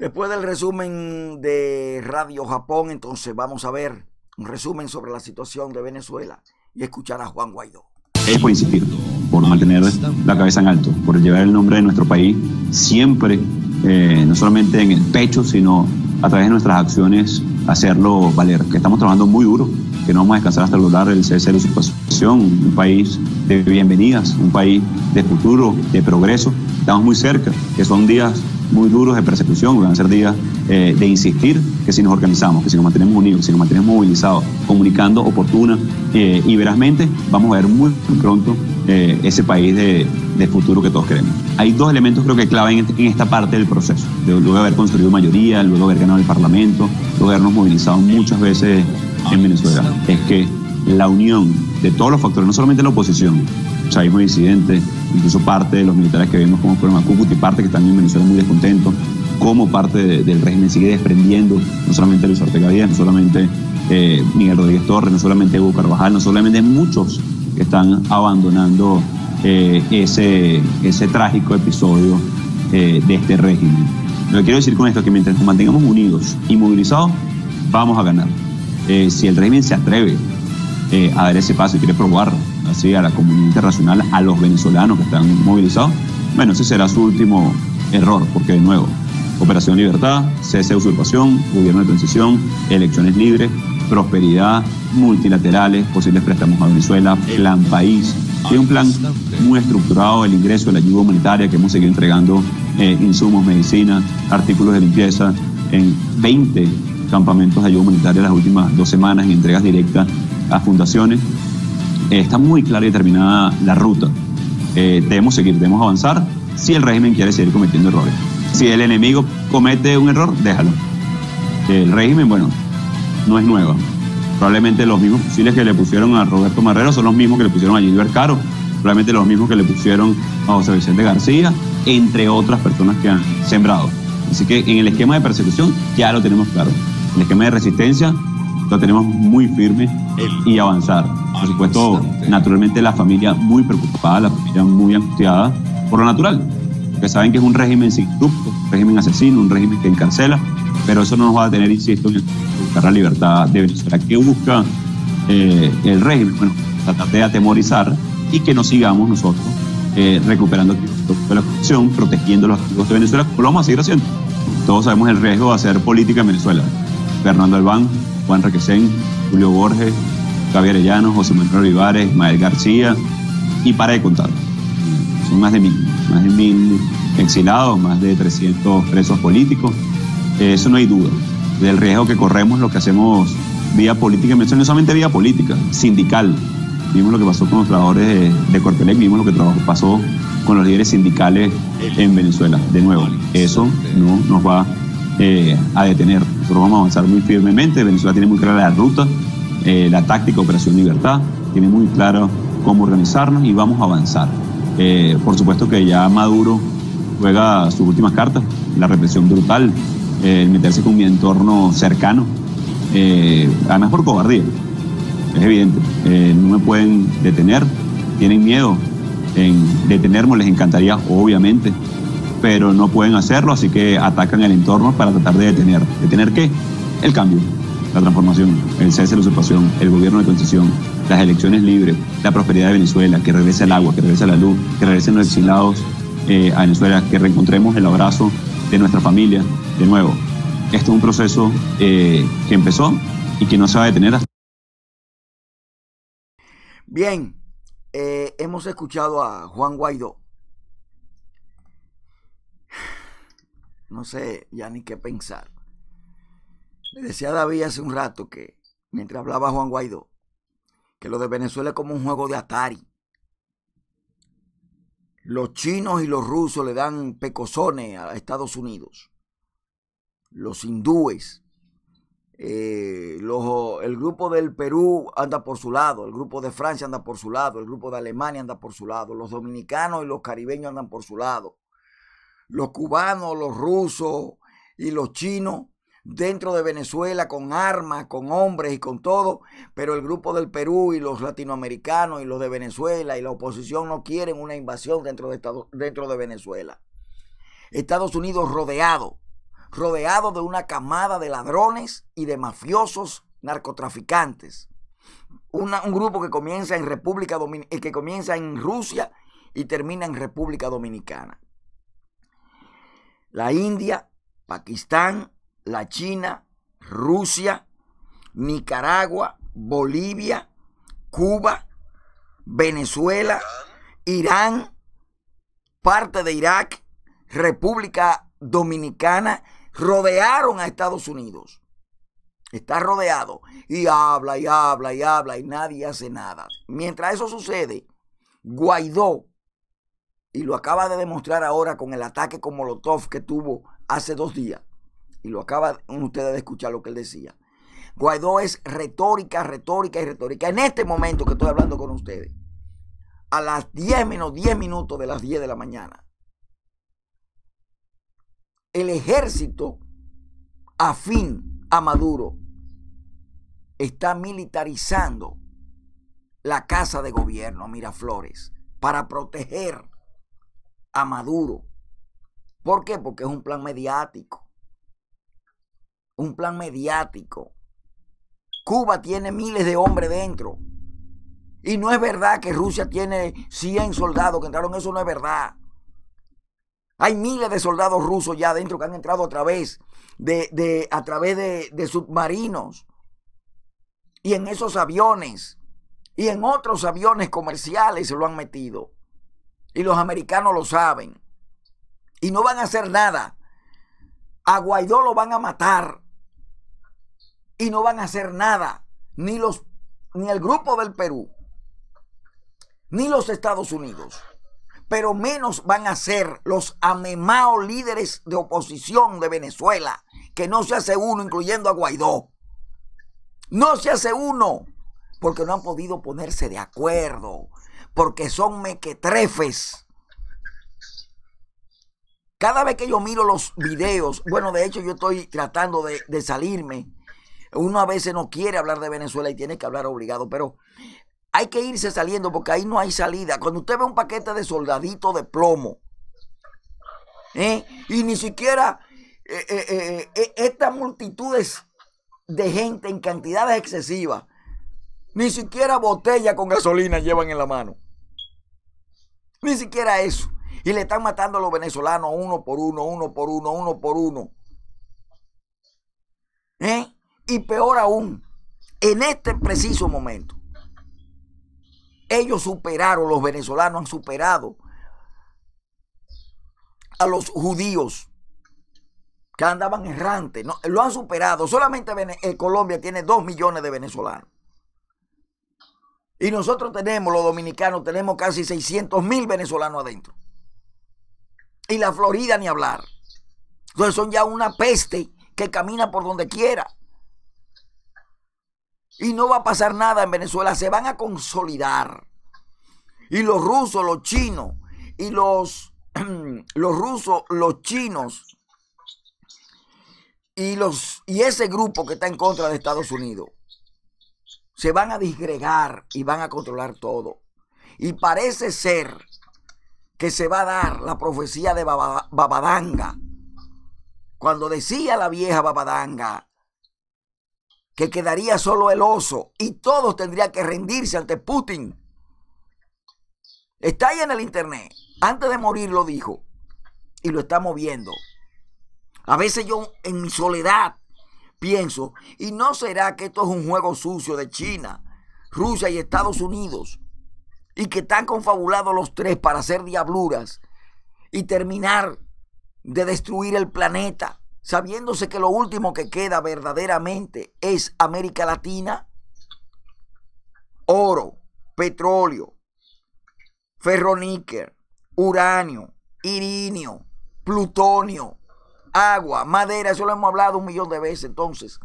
Después del resumen de Radio Japón, entonces vamos a ver un resumen sobre la situación de Venezuela y escuchar a Juan Guaidó. Es por insistir, por mantener la cabeza en alto, por llevar el nombre de nuestro país siempre, eh, no solamente en el pecho, sino a través de nuestras acciones, hacerlo valer. Que estamos trabajando muy duro, que no vamos a descansar hasta lograr el cese de su situación, un país de bienvenidas, un país de futuro, de progreso. Estamos muy cerca, que son días muy duros de persecución, van a ser días eh, de insistir que si nos organizamos, que si nos mantenemos unidos, que si nos mantenemos movilizados, comunicando oportuna eh, y verazmente, vamos a ver muy pronto eh, ese país de, de, futuro que todos queremos. Hay dos elementos creo que clave en, en esta parte del proceso, de, luego de haber construido mayoría, luego de haber ganado el Parlamento, luego de habernos movilizado muchas veces en Venezuela, es que la unión de todos los factores, no solamente la oposición, chavismo disidente, incluso parte de los militares que vemos como fueron a Cúcuta y parte que están en Venezuela muy descontentos, como parte de, del régimen sigue desprendiendo, no solamente Luis Ortega Díaz, no solamente eh, Miguel Rodríguez Torres, no solamente Hugo Carvajal, no solamente muchos que están abandonando eh, ese, ese trágico episodio eh, de este régimen. Lo que quiero decir con esto es que mientras nos mantengamos unidos y movilizados, vamos a ganar. si el régimen se atreve a dar ese paso y quiere probar así a la comunidad internacional, a los venezolanos que están movilizados, bueno, ese será su último error, porque de nuevo, Operación Libertad, cese de usurpación, gobierno de transición, elecciones libres, prosperidad, multilaterales, posibles préstamos a Venezuela, plan país. Tiene un plan muy estructurado, el ingreso de la ayuda humanitaria que hemos seguido entregando eh, insumos, medicinas, artículos de limpieza en 20 campamentos de ayuda humanitaria las últimas dos semanas en entregas directas a fundaciones. Eh, está muy clara y determinada la ruta. Eh, debemos seguir, debemos avanzar si el régimen quiere seguir cometiendo errores. Si el enemigo comete un error, déjalo. El régimen, bueno, no es nuevo. Probablemente los mismos fusiles que le pusieron a Roberto Marrero son los mismos que le pusieron a Gilbert Caro, probablemente los mismos que le pusieron a José Vicente García, entre otras personas que han sembrado. Así que en el esquema de persecución ya lo tenemos claro. El esquema de resistencia lo tenemos muy firme y avanzar. Por supuesto, naturalmente la familia muy preocupada, la familia muy angustiada por lo natural, que saben que es un régimen sin un régimen asesino, un régimen que encarcela, pero eso no nos va a tener, insisto, en buscar la libertad de Venezuela. ¿Qué busca eh, el régimen? Bueno, tratar de atemorizar y que nos sigamos nosotros eh, recuperando la corrupción, protegiendo los activos de Venezuela, como lo vamos a seguir haciendo. Todos sabemos el riesgo de hacer política en Venezuela. Fernando Albán, Juan Requesén, Julio Borges, Javier Arellano, José Manuel Olivares, Ismael García, y para de contar. Son más de mil, más de mil exilados, más de 300 presos políticos. Eh, eso no hay duda. Del riesgo que corremos lo que hacemos vía política, no solamente vía política, sindical. Vimos lo que pasó con los trabajadores de, de Cortelec, vimos lo que pasó con los líderes sindicales en Venezuela. De nuevo, eso no nos va eh, a detener. Nosotros vamos a avanzar muy firmemente. Venezuela tiene muy clara la ruta, eh, la táctica Operación Libertad, tiene muy claro cómo organizarnos y vamos a avanzar. Eh, por supuesto que ya Maduro juega sus últimas cartas, la represión brutal, el meterse con mi entorno cercano, además por cobardía, es evidente. no me pueden detener, tienen miedo en detenerme, les encantaría, obviamente, pero no pueden hacerlo, así que atacan el entorno para tratar de detener. ¿Detener qué? El cambio, la transformación, el cese de la usurpación, el gobierno de transición, las elecciones libres, la prosperidad de Venezuela, que regrese el agua, que regrese la luz, que regresen los exilados eh, a Venezuela, que reencontremos el abrazo de nuestra familia de nuevo. Esto es un proceso eh, que empezó y que no se va a detener hasta. Bien, eh, hemos escuchado a Juan Guaidó. No sé ya ni qué pensar. Le decía a David hace un rato que, mientras hablaba Juan Guaidó, que lo de Venezuela es como un juego de Atari. Los chinos y los rusos le dan pecosones a Estados Unidos. Los hindúes. Eh, el grupo del Perú anda por su lado, el grupo de Francia anda por su lado, el grupo de Alemania anda por su lado, los dominicanos y los caribeños andan por su lado los cubanos, los rusos y los chinos dentro de Venezuela con armas, con hombres y con todo, pero el grupo del Perú y los latinoamericanos y los de Venezuela y la oposición no quieren una invasión dentro de, dentro de Venezuela. Estados Unidos rodeado, rodeado de una camada de ladrones y de mafiosos narcotraficantes. un grupo que comienza en República eh, que comienza en Rusia y termina en República Dominicana. La India, Pakistán, la China, Rusia, Nicaragua, Bolivia, Cuba, Venezuela, Irán, parte de Irak, República Dominicana, rodearon a Estados Unidos. Está rodeado y habla y habla y habla y nadie hace nada. Mientras eso sucede, Guaidó, y lo acaba de demostrar ahora con el ataque con Molotov que tuvo hace dos días, y lo acaban ustedes de escuchar lo que él decía. Guaidó es retórica, retórica y retórica. En este momento que estoy hablando con ustedes, a las 10 menos 10 minutos de las 10 de la mañana, el ejército afín a Maduro está militarizando la casa de gobierno, Miraflores, para proteger a Maduro. ¿Por qué? Porque es un plan mediático un plan mediático. Cuba tiene miles de hombres dentro. Y no es verdad que Rusia tiene 100 soldados que entraron, eso no es verdad. Hay miles de soldados rusos ya adentro que han entrado a través de, a través de, de submarinos. Y en esos aviones y en otros aviones comerciales se lo han metido. Y los americanos lo saben. Y no van a hacer nada. A Guaidó lo van a matar y no van a hacer nada, ni los ni el grupo del Perú, ni los Estados Unidos, pero menos van a ser los amemaos líderes de oposición de Venezuela, que no se hace uno, incluyendo a Guaidó. No se hace uno, porque no han podido ponerse de acuerdo, porque son mequetrefes. Cada vez que yo miro los videos, bueno, de hecho yo estoy tratando de, salirme uno a veces no quiere hablar de Venezuela y tiene que hablar obligado, pero hay que irse saliendo porque ahí no hay salida. Cuando usted ve un paquete de soldaditos de plomo, ¿eh? y ni siquiera eh, eh, estas multitudes de gente en cantidades excesivas, ni siquiera botella con gasolina llevan en la mano. Ni siquiera eso. Y le están matando a los venezolanos uno por uno, uno por uno, uno por uno. ¿Eh? Y peor aún, en este preciso momento, ellos superaron, los venezolanos han superado a los judíos que andaban errantes. No, lo han superado. Solamente eh, Colombia tiene dos millones de venezolanos. Y nosotros tenemos, los dominicanos, tenemos casi 600 mil venezolanos adentro. Y la Florida ni hablar. Entonces son ya una peste que camina por donde quiera. Y no va a pasar nada en Venezuela, se van a consolidar. Y los rusos, los chinos, y los, los rusos, los chinos, y, los, y ese grupo que está en contra de Estados Unidos, se van a disgregar y van a controlar todo. Y parece ser que se va a dar la profecía de Babadanga. Cuando decía la vieja Babadanga, que quedaría solo el oso y todos tendrían que rendirse ante Putin. Está ahí en el internet. Antes de morir lo dijo. Y lo estamos viendo. A veces yo en mi soledad pienso, ¿y no será que esto es un juego sucio de China, Rusia y Estados Unidos? Y que están confabulados los tres para hacer diabluras y terminar de destruir el planeta sabiéndose que lo último que queda verdaderamente es América Latina, oro, petróleo, ferroníquel, uranio, irinio, plutonio, agua, madera, eso lo hemos hablado un millón de veces. Entonces,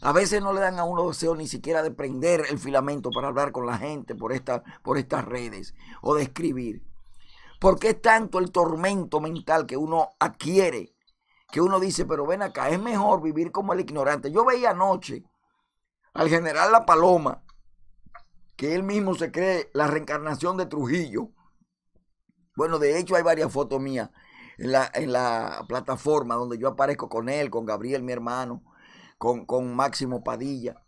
a veces no le dan a uno deseo ni siquiera de prender el filamento para hablar con la gente por, esta, por estas redes o de escribir. Porque es tanto el tormento mental que uno adquiere que uno dice, pero ven acá, es mejor vivir como el ignorante. Yo veía anoche al general La Paloma, que él mismo se cree la reencarnación de Trujillo. Bueno, de hecho hay varias fotos mías en la, en la plataforma donde yo aparezco con él, con Gabriel, mi hermano, con, con Máximo Padilla.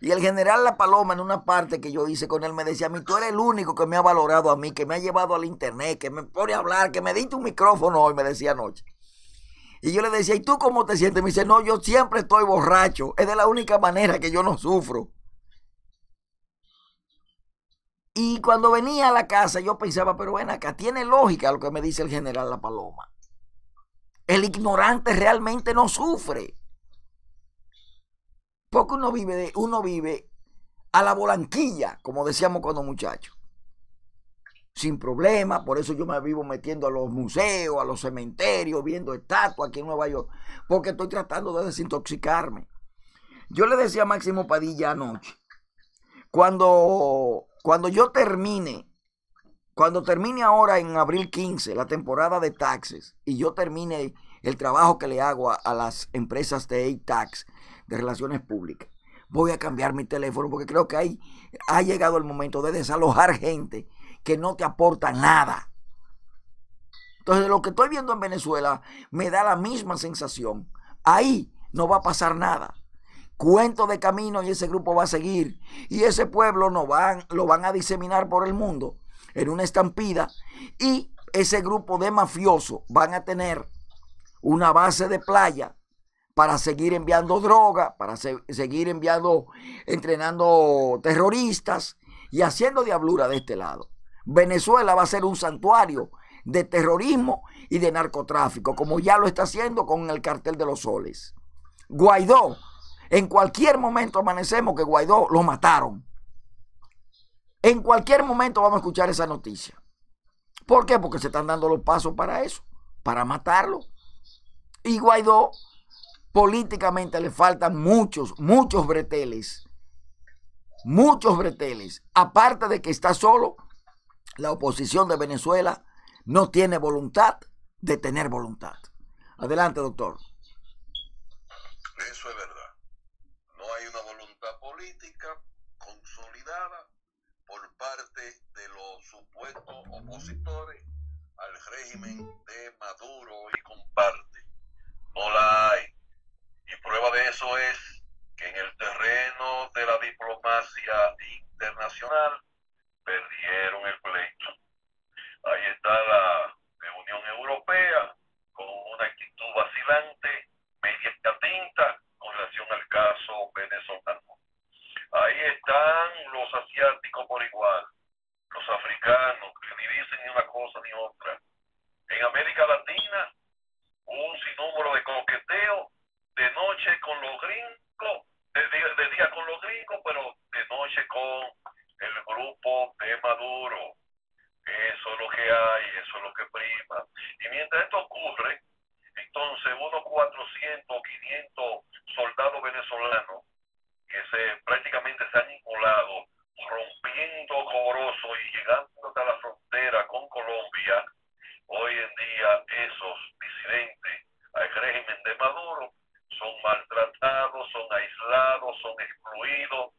Y el general La Paloma, en una parte que yo hice con él, me decía, a mí tú eres el único que me ha valorado a mí, que me ha llevado al internet, que me pone a hablar, que me diste un micrófono hoy, me decía anoche. Y yo le decía, ¿y tú cómo te sientes? Me dice, no, yo siempre estoy borracho. Es de la única manera que yo no sufro. Y cuando venía a la casa, yo pensaba, pero ven acá, tiene lógica lo que me dice el general La Paloma. El ignorante realmente no sufre. Porque uno vive, de, uno vive a la bolanquilla, como decíamos cuando muchachos. Sin problema, por eso yo me vivo metiendo a los museos, a los cementerios, viendo estatuas aquí en Nueva York, porque estoy tratando de desintoxicarme. Yo le decía a Máximo Padilla anoche, cuando, cuando yo termine, cuando termine ahora en abril 15 la temporada de taxes y yo termine el trabajo que le hago a, las empresas de A-Tax, de Relaciones Públicas. Voy a cambiar mi teléfono porque creo que ahí ha llegado el momento de desalojar gente que no te aporta nada. Entonces, lo que estoy viendo en Venezuela me da la misma sensación. Ahí no va a pasar nada. Cuento de camino y ese grupo va a seguir. Y ese pueblo no van, lo van a diseminar por el mundo en una estampida. Y ese grupo de mafiosos van a tener una base de playa para seguir enviando droga, para seguir enviando, entrenando terroristas y haciendo diablura de este lado. Venezuela va a ser un santuario de terrorismo y de narcotráfico, como ya lo está haciendo con el cartel de los soles. Guaidó, en cualquier momento amanecemos que Guaidó lo mataron. En cualquier momento vamos a escuchar esa noticia. ¿Por qué? Porque se están dando los pasos para eso, para matarlo. Y Guaidó políticamente le faltan muchos, muchos breteles. Muchos breteles. Aparte de que está solo, la oposición de Venezuela no tiene voluntad de tener voluntad. Adelante, doctor. Eso es verdad. No hay una voluntad política consolidada por parte de los supuestos opositores al régimen de Maduro y comparte. No la hay. Y prueba de eso es que en el terreno de la diplomacia internacional perdieron el pleito. Ahí está la Unión Europea con una actitud vacilante, media tinta con relación al caso venezolano. Ahí están los asiáticos por igual, los africanos, que ni dicen ni una cosa ni otra. En América Latina, un sinnúmero de coqueteo de noche con los gringos, de día, de día con los gringos, pero de noche con el grupo de Maduro. Eso es lo que hay, eso es lo que prima. Y mientras esto ocurre, entonces unos 400 o 500 soldados venezolanos que se prácticamente se han inmolado rompiendo Corozo y llegando hasta la frontera con Colombia, hoy en día esos disidentes al régimen de Maduro son maltratados, son aislados, son excluidos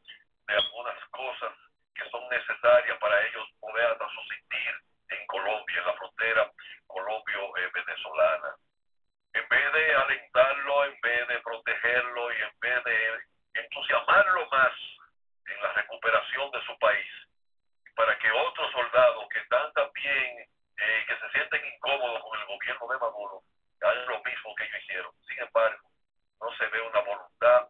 de algunas cosas que son necesarias para ellos poder hasta subsistir en Colombia, en la frontera colombio-venezolana. En vez de alentarlo, en vez de protegerlo y en vez de entusiasmarlo más en la recuperación de su país, para que otros soldados que están también, eh, que se sienten incómodos con el gobierno de Maduro, hagan lo mismo que ellos hicieron. Sin embargo, no se ve una voluntad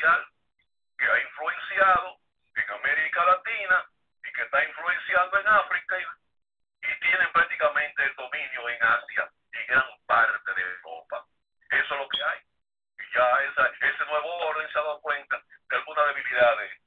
que ha influenciado en América Latina y que está influenciando en África y, y tienen prácticamente el dominio en Asia y gran parte de Europa. Eso es lo que hay. Y ya esa, ese nuevo orden se ha dado cuenta de algunas debilidades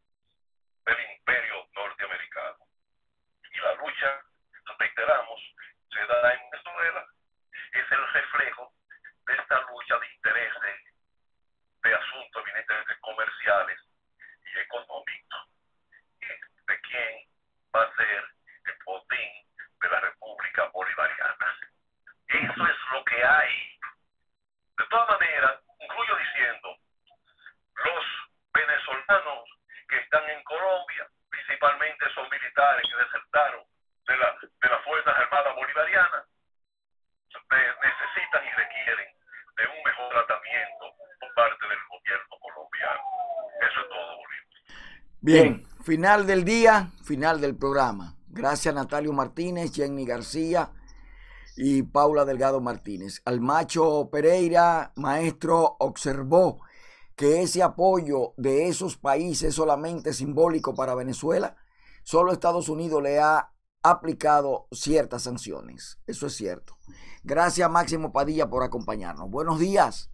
Final del día, final del programa. Gracias Natalio Martínez, Jenny García y Paula Delgado Martínez. Al macho Pereira, maestro, observó que ese apoyo de esos países solamente simbólico para Venezuela, solo Estados Unidos le ha aplicado ciertas sanciones. Eso es cierto. Gracias Máximo Padilla por acompañarnos. Buenos días.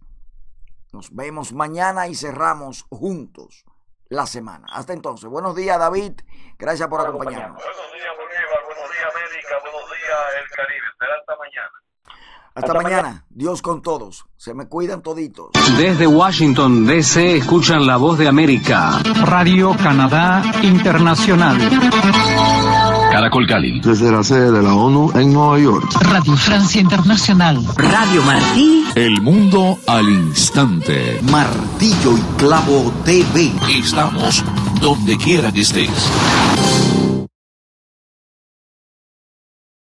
Nos vemos mañana y cerramos juntos la semana. Hasta entonces, buenos días David, gracias por acompañarnos. Buenos días Bolívar, buenos días América, buenos días el Caribe, será hasta mañana. Hasta, mañana. Dios con todos. Se me cuidan toditos. Desde Washington, D.C., escuchan la voz de América. Radio Canadá Internacional. Caracol Cali. Desde la sede de la ONU en Nueva York. Radio Francia Internacional. Radio Martí. El mundo al instante. Martillo y Clavo TV. Estamos donde quiera que estés.